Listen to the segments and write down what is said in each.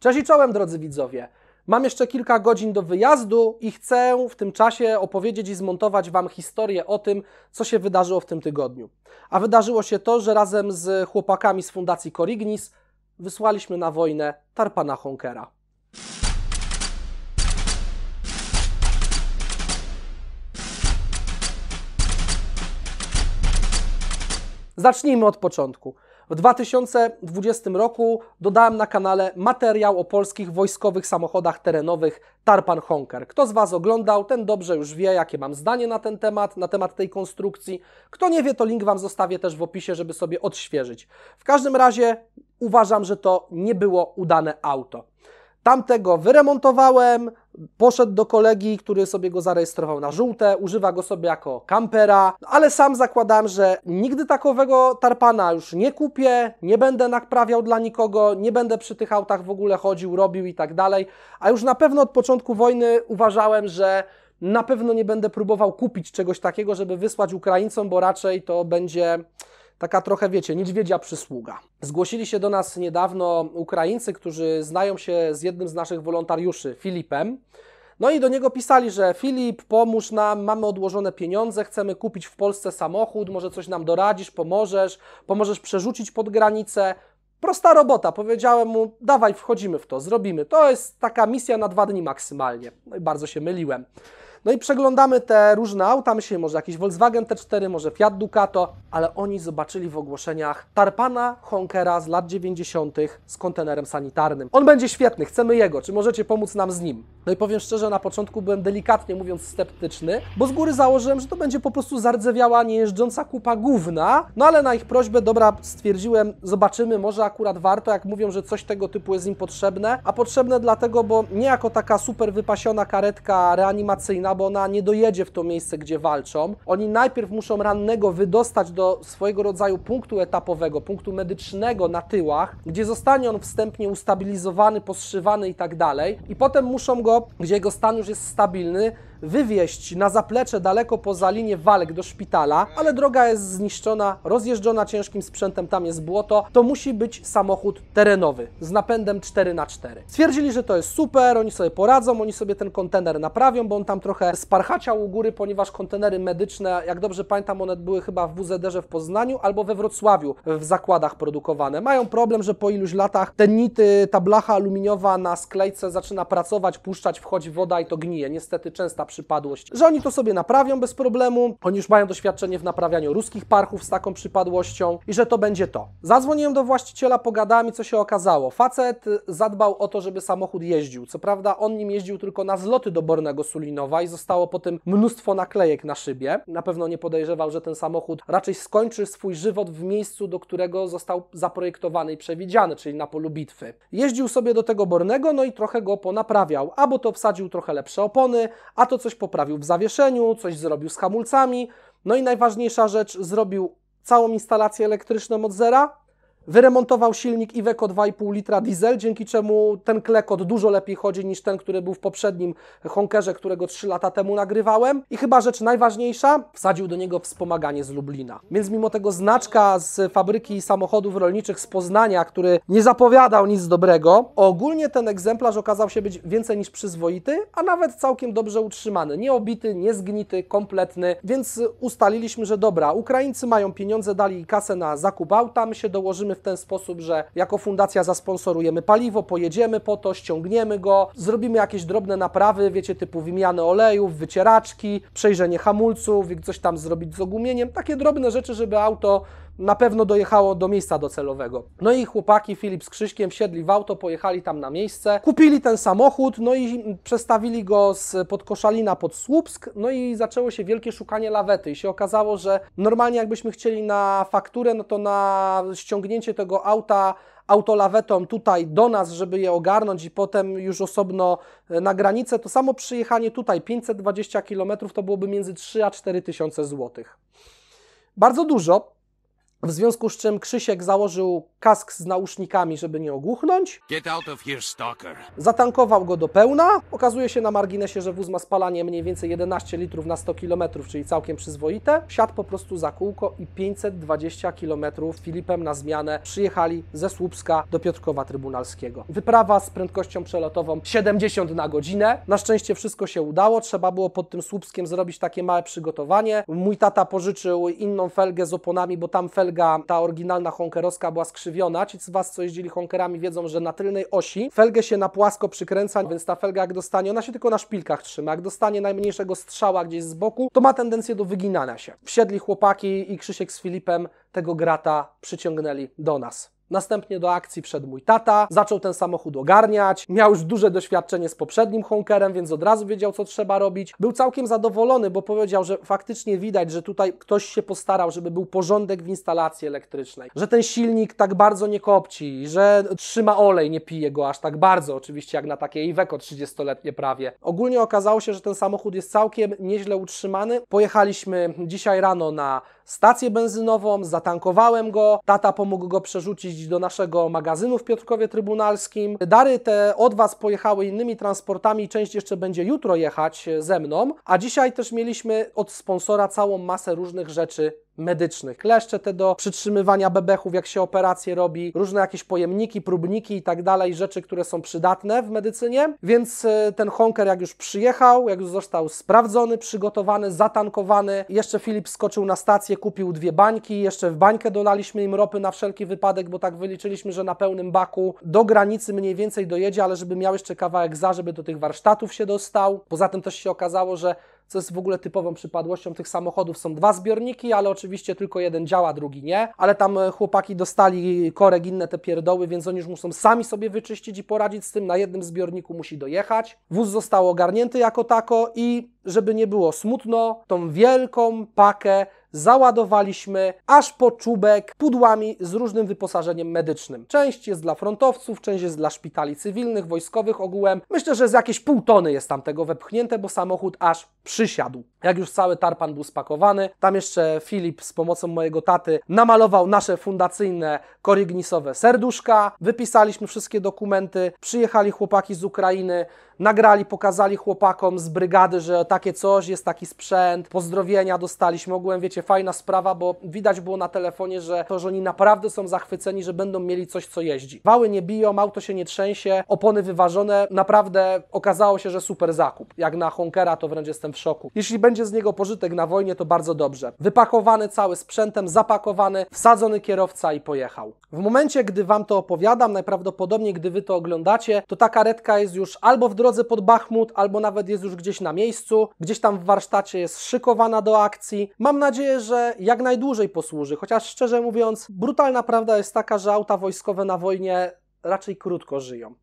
Cześć i czołem, drodzy widzowie. Mam jeszcze kilka godzin do wyjazdu i chcę w tym czasie opowiedzieć i zmontować Wam historię o tym, co się wydarzyło w tym tygodniu. A wydarzyło się to, że razem z chłopakami z Fundacji Corignis wysłaliśmy na wojnę Tarpana Honkera. Zacznijmy od początku. W 2020 roku dodałem na kanale materiał o polskich wojskowych samochodach terenowych Tarpan Honker. Kto z Was oglądał, ten dobrze już wie, jakie mam zdanie na ten temat, na temat tej konstrukcji. Kto nie wie, to link Wam zostawię też w opisie, żeby sobie odświeżyć. W każdym razie uważam, że to nie było udane auto. Tamtego wyremontowałem, poszedł do kolegi, który sobie go zarejestrował na żółte, używa go sobie jako kampera, ale sam zakładam, że nigdy takowego tarpana już nie kupię, nie będę naprawiał dla nikogo, nie będę przy tych autach w ogóle chodził, robił i tak dalej, a już na pewno od początku wojny uważałem, że na pewno nie będę próbował kupić czegoś takiego, żeby wysłać Ukraińcom, bo raczej to będzie taka trochę, wiecie, niedźwiedzia przysługa. Zgłosili się do nas niedawno Ukraińcy, którzy znają się z jednym z naszych wolontariuszy, Filipem. No i do niego pisali, że Filip, pomóż nam, mamy odłożone pieniądze, chcemy kupić w Polsce samochód, może coś nam doradzisz, pomożesz, pomożesz przerzucić pod granicę. Prosta robota. Powiedziałem mu, dawaj, wchodzimy w to, zrobimy. To jest taka misja na dwa dni maksymalnie. No i bardzo się myliłem. No i przeglądamy te różne auta, myślimy, może jakiś Volkswagen T4, może Fiat Ducato, ale oni zobaczyli w ogłoszeniach Tarpana Honkera z lat 90. z kontenerem sanitarnym. On będzie świetny, chcemy jego, czy możecie pomóc nam z nim? No i powiem szczerze, na początku byłem delikatnie mówiąc sceptyczny, bo z góry założyłem, że to będzie po prostu zardzewiała, niejeżdżąca kupa gówna, no ale na ich prośbę, dobra, stwierdziłem, zobaczymy, może akurat warto, jak mówią, że coś tego typu jest im potrzebne, a potrzebne dlatego, bo nie jako taka super wypasiona karetka reanimacyjna, bo ona nie dojedzie w to miejsce, gdzie walczą. Oni najpierw muszą rannego wydostać do swojego rodzaju punktu etapowego, punktu medycznego na tyłach, gdzie zostanie on wstępnie ustabilizowany, postrzywany i tak dalej. I potem muszą go, gdzie jego stan już jest stabilny, wywieźć na zaplecze daleko poza linię walk do szpitala, ale droga jest zniszczona, rozjeżdżona ciężkim sprzętem, tam jest błoto, to musi być samochód terenowy z napędem 4x4. Stwierdzili, że to jest super, oni sobie poradzą, oni sobie ten kontener naprawią, bo on tam trochę sparchaciał u góry, ponieważ kontenery medyczne, jak dobrze pamiętam, one były chyba w WZD-że w Poznaniu albo we Wrocławiu w zakładach produkowane. Mają problem, że po iluś latach te nity, ta blacha aluminiowa na sklejce zaczyna pracować, puszczać, wchodzi woda i to gnije. Niestety częsta przypadłość, że oni to sobie naprawią bez problemu, oni już mają doświadczenie w naprawianiu ruskich parchów z taką przypadłością i że to będzie to. Zadzwoniłem do właściciela, pogadałem i co się okazało. Facet zadbał o to, żeby samochód jeździł. Co prawda on nim jeździł tylko na zloty do Bornego Sulinowa i zostało po tym mnóstwo naklejek na szybie. Na pewno nie podejrzewał, że ten samochód raczej skończy swój żywot w miejscu, do którego został zaprojektowany i przewidziany, czyli na polu bitwy. Jeździł sobie do tego Bornego, no i trochę go ponaprawiał, albo to wsadził trochę lepsze opony, a to coś poprawił w zawieszeniu, coś zrobił z hamulcami. No i najważniejsza rzecz, zrobił całą instalację elektryczną od zera, Wyremontował silnik Iveco 2,5 litra diesel, dzięki czemu ten klekot dużo lepiej chodzi niż ten, który był w poprzednim Honkerze, którego 3 lata temu nagrywałem. I chyba rzecz najważniejsza, wsadził do niego wspomaganie z Lublina. Więc mimo tego znaczka z fabryki samochodów rolniczych z Poznania, który nie zapowiadał nic dobrego, ogólnie ten egzemplarz okazał się być więcej niż przyzwoity, a nawet całkiem dobrze utrzymany. Nie obity, kompletny, więc ustaliliśmy, że dobra, Ukraińcy mają pieniądze, dali kasę na zakup auta, my się dołożymy w ten sposób, że jako fundacja zasponsorujemy paliwo, pojedziemy po to, ściągniemy go, zrobimy jakieś drobne naprawy, wiecie, typu wymianę olejów, wycieraczki, przejrzenie hamulców, coś tam zrobić z ogumieniem, takie drobne rzeczy, żeby auto na pewno dojechało do miejsca docelowego. No i chłopaki Filip z Krzyśkiem wsiedli w auto, pojechali tam na miejsce, kupili ten samochód, no i przestawili go z pod Koszalina pod Słupsk, no i zaczęło się wielkie szukanie lawety i się okazało, że normalnie jakbyśmy chcieli na fakturę, no to na ściągnięcie tego auta autolawetą tutaj do nas, żeby je ogarnąć i potem już osobno e, na granicę, to samo przyjechanie tutaj 520 km to byłoby między 3 a 4 tysiące złotych. Bardzo dużo, w związku z czym Krzysiek założył kask z nausznikami, żeby nie ogłuchnąć. Get out of here, stalker. Zatankował go do pełna. Okazuje się na marginesie, że wóz ma spalanie mniej więcej 11 litrów na 100 km, czyli całkiem przyzwoite. Siadł po prostu za kółko i 520 km Filipem na zmianę przyjechali ze Słupska do Piotrkowa Trybunalskiego. Wyprawa z prędkością przelotową 70 na godzinę. Na szczęście wszystko się udało. Trzeba było pod tym Słupskiem zrobić takie małe przygotowanie. Mój tata pożyczył inną felgę z oponami, bo tam felga, ta oryginalna honkerowska była skrzywiona. Ci z Was, co jeździli honkerami, wiedzą, że na tylnej osi felgę się na płasko przykręca, więc ta felga jak dostanie, ona się tylko na szpilkach trzyma. Jak dostanie najmniejszego strzała gdzieś z boku, to ma tendencję do wyginania się. Wsiedli chłopaki i Krzysiek z Filipem tego grata przyciągnęli do nas. Następnie do akcji wszedł mój tata, zaczął ten samochód ogarniać, miał już duże doświadczenie z poprzednim Honkerem, więc od razu wiedział, co trzeba robić. Był całkiem zadowolony, bo powiedział, że faktycznie widać, że tutaj ktoś się postarał, żeby był porządek w instalacji elektrycznej, że ten silnik tak bardzo nie kopci, że trzyma olej, nie pije go aż tak bardzo, oczywiście jak na takie Iveco 30-letnie prawie. Ogólnie okazało się, że ten samochód jest całkiem nieźle utrzymany. Pojechaliśmy dzisiaj rano na stację benzynową, zatankowałem go, tata pomógł go przerzucić do naszego magazynu w Piotrkowie Trybunalskim. Dary te od Was pojechały innymi transportami, część jeszcze będzie jutro jechać ze mną, a dzisiaj też mieliśmy od sponsora całą masę różnych rzeczy medycznych. Kleszcze te do przytrzymywania bebechów, jak się operacje robi, różne jakieś pojemniki, próbniki i tak dalej, rzeczy, które są przydatne w medycynie. Więc e, ten honker jak już przyjechał, jak już został sprawdzony, przygotowany, zatankowany, jeszcze Filip skoczył na stację, kupił dwie bańki, jeszcze w bańkę dolaliśmy im ropy na wszelki wypadek, bo tak wyliczyliśmy, że na pełnym baku do granicy mniej więcej dojedzie, ale żeby miał jeszcze kawałek za, żeby do tych warsztatów się dostał. Poza tym też się okazało, że co jest w ogóle typową przypadłością tych samochodów. Są dwa zbiorniki, ale oczywiście tylko jeden działa, drugi nie. Ale tam e, chłopaki dostali korek, inne te pierdoły, więc oni już muszą sami sobie wyczyścić i poradzić z tym. Na jednym zbiorniku musi dojechać. Wóz został ogarnięty jako tako i żeby nie było smutno, tą wielką pakę załadowaliśmy aż po czubek pudłami z różnym wyposażeniem medycznym. Część jest dla frontowców, część jest dla szpitali cywilnych, wojskowych ogółem. Myślę, że z jakieś pół tony jest tam tego wepchnięte, bo samochód aż przysiadł. Jak już cały tarpan był spakowany, tam jeszcze Filip z pomocą mojego taty namalował nasze fundacyjne korygnisowe serduszka, wypisaliśmy wszystkie dokumenty, przyjechali chłopaki z Ukrainy, nagrali, pokazali chłopakom z brygady, że takie coś, jest taki sprzęt, pozdrowienia dostaliśmy, ogółem wiecie, fajna sprawa, bo widać było na telefonie, że to, że oni naprawdę są zachwyceni, że będą mieli coś, co jeździ. Wały nie biją, auto się nie trzęsie, opony wyważone, naprawdę okazało się, że super zakup. Jak na Honkera to wręcz jestem w szoku. Jeśli będzie z niego pożytek na wojnie, to bardzo dobrze. Wypakowany cały sprzętem, zapakowany, wsadzony kierowca i pojechał. W momencie, gdy Wam to opowiadam, najprawdopodobniej, gdy Wy to oglądacie, to ta karetka jest już albo w drodze pod Bachmut, albo nawet jest już gdzieś na miejscu, gdzieś tam w warsztacie jest szykowana do akcji. Mam nadzieję, że jak najdłużej posłuży, chociaż szczerze mówiąc, brutalna prawda jest taka, że auta wojskowe na wojnie raczej krótko żyją.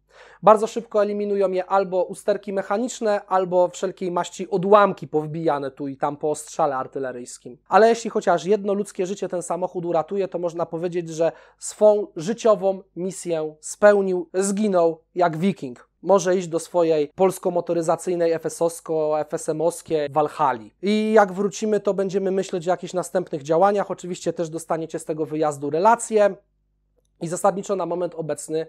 Bardzo szybko eliminują je albo usterki mechaniczne, albo wszelkiej maści odłamki powbijane tu i tam po ostrzale artyleryjskim. Ale jeśli chociaż jedno ludzkie życie ten samochód uratuje, to można powiedzieć, że swą życiową misję spełnił, zginął jak wiking może iść do swojej polsko-motoryzacyjnej FSO-sko, FSM-owskiej Walhali. I jak wrócimy, to będziemy myśleć o jakichś następnych działaniach. Oczywiście też dostaniecie z tego wyjazdu relacje. I zasadniczo na moment obecny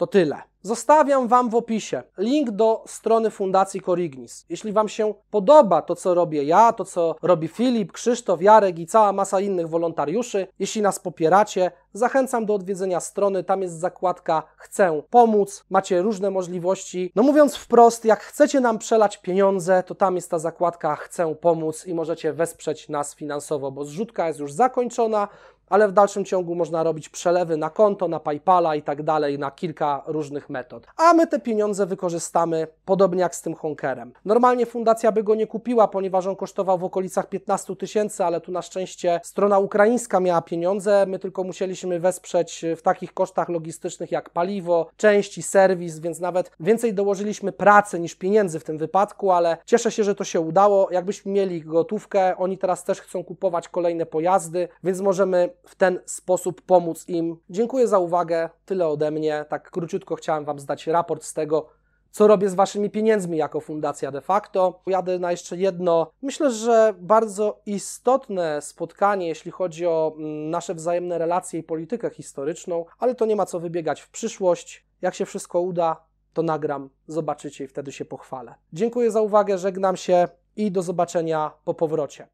to tyle. Zostawiam Wam w opisie link do strony Fundacji Corignis. Jeśli Wam się podoba to, co robię ja, to, co robi Filip, Krzysztof, Jarek i cała masa innych wolontariuszy, jeśli nas popieracie, zachęcam do odwiedzenia strony. Tam jest zakładka Chcę pomóc. Macie różne możliwości. No mówiąc wprost, jak chcecie nam przelać pieniądze, to tam jest ta zakładka Chcę pomóc i możecie wesprzeć nas finansowo, bo zrzutka jest już zakończona ale w dalszym ciągu można robić przelewy na konto, na PayPala i tak dalej, na kilka różnych metod. A my te pieniądze wykorzystamy podobnie jak z tym honkerem. Normalnie fundacja by go nie kupiła, ponieważ on kosztował w okolicach 15 tysięcy, ale tu na szczęście strona ukraińska miała pieniądze, my tylko musieliśmy wesprzeć w takich kosztach logistycznych jak paliwo, części, serwis, więc nawet więcej dołożyliśmy pracy niż pieniędzy w tym wypadku, ale cieszę się, że to się udało. Jakbyśmy mieli gotówkę, oni teraz też chcą kupować kolejne pojazdy, więc możemy w ten sposób pomóc im. Dziękuję za uwagę, tyle ode mnie. Tak króciutko chciałem Wam zdać raport z tego, co robię z waszymi pieniędzmi jako fundacja de facto. Jadę na jeszcze jedno, myślę, że bardzo istotne spotkanie, jeśli chodzi o mm, nasze wzajemne relacje i politykę historyczną, ale to nie ma co wybiegać w przyszłość. Jak się wszystko uda, to nagram, zobaczycie i wtedy się pochwalę. Dziękuję za uwagę, żegnam się i do zobaczenia po powrocie.